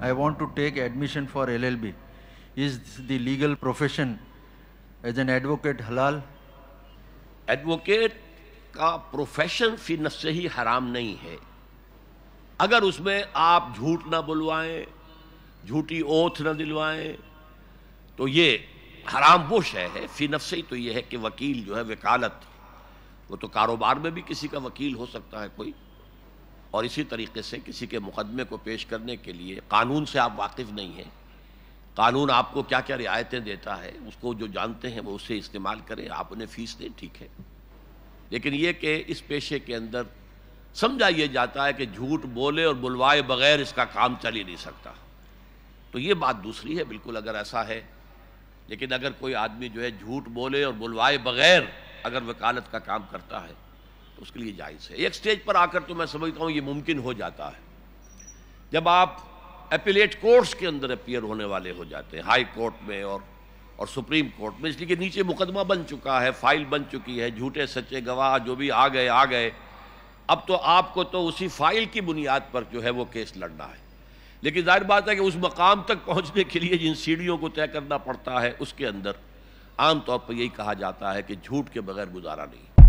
I want to take admission for LLB. Is the legal profession as an advocate halal? Advocate का profession फ़ी नफ से ही हराम नहीं है अगर उसमें आप झूठ ना बुलवाएँ, झूठी ओथ ना दिलवाएँ तो ये हराम वो शय है फ़ी नफ से ही तो ये है कि वकील जो है, वकालत वो तो कारोबार में भी किसी का वकील हो सकता है कोई और इसी तरीके से किसी के मुकदमे को पेश करने के लिए कानून से आप वाकिफ नहीं हैं। कानून आपको क्या क्या रियायतें देता है, उसको जो जानते हैं वो उसे इस्तेमाल करें, आप उन्हें फ़ीस दें, ठीक है। लेकिन ये कि इस पेशे के अंदर समझा ये जाता है कि झूठ बोले और बुलवाए बगैर इसका काम चल ही नहीं सकता। तो ये बात दूसरी है, बिल्कुल अगर ऐसा है, लेकिन अगर कोई आदमी जो है झूठ बोले और बुलवाए बगैर अगर वकालत का काम करता है तो उसके लिए जायज़ है। एक स्टेज पर आकर तो मैं समझता हूँ ये मुमकिन हो जाता है। जब आप अपीलेट कोर्ट्स के अंदर अपियर होने वाले हो जाते हैं हाई कोर्ट में और और सुप्रीम कोर्ट में, इसलिए कि नीचे मुकदमा बन चुका है फ़ाइल बन चुकी है, झूठे, सच्चे, गवाह, जो भी आ गए आ गए। अब तो आपको तो उसी फ़ाइल की बुनियाद पर जो है वो केस लड़ना है। लेकिन ज़ाहिर बात है कि उस मकाम तक पहुँचने के लिए जिन सीढ़ियों को तय करना पड़ता है, उसके अंदर आमतौर पर यही कहा जाता है कि झूठ के बगैर गुजारा नहीं।